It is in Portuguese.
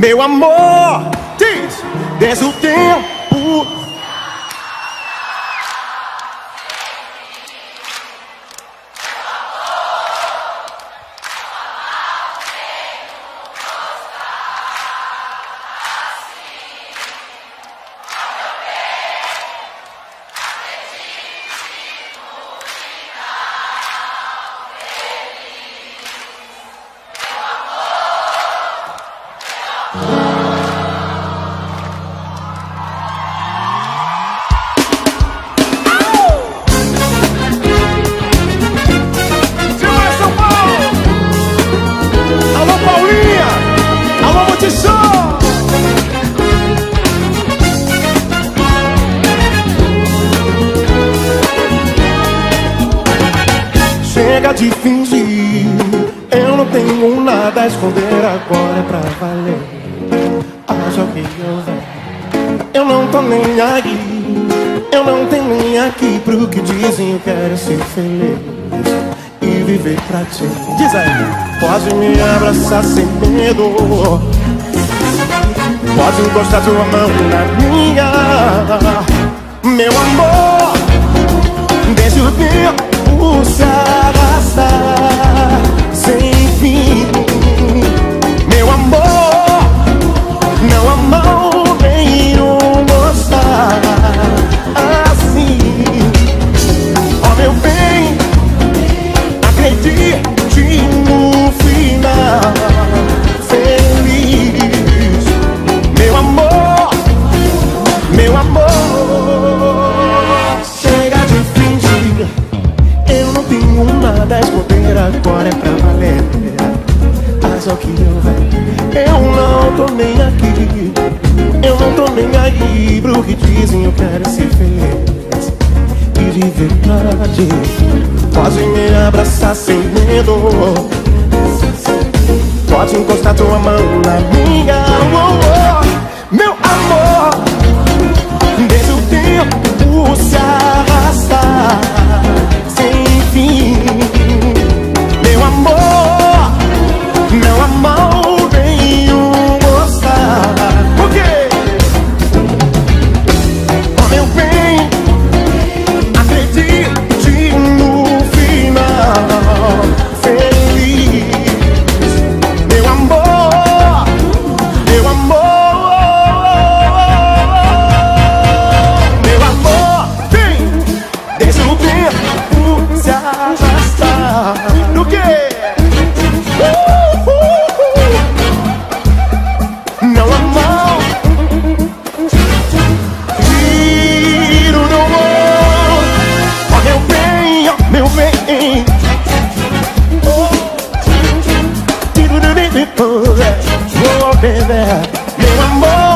Meu amor, diz, desce o tempo Chega de fingir, eu não tenho nada a esconder, agora é pra valer. Que eu não tô nem aí, eu não tenho nem aqui pro que dizem, eu quero ser feliz e viver pra ti. Diz aí, pode me abraçar sem medo, pode encostar tua mão na minha, meu amor. Deixa o tempo se agora é pra valer. Faz o que eu. Eu não tô nem aqui. Eu não tô nem aí pro que dizem. Eu quero ser feliz e pra ti. Pode me abraçar sem medo. Pode encostar tua mão na minha. Oh, oh. Meu amor. Tiro do bem, oh, baby. Meu amor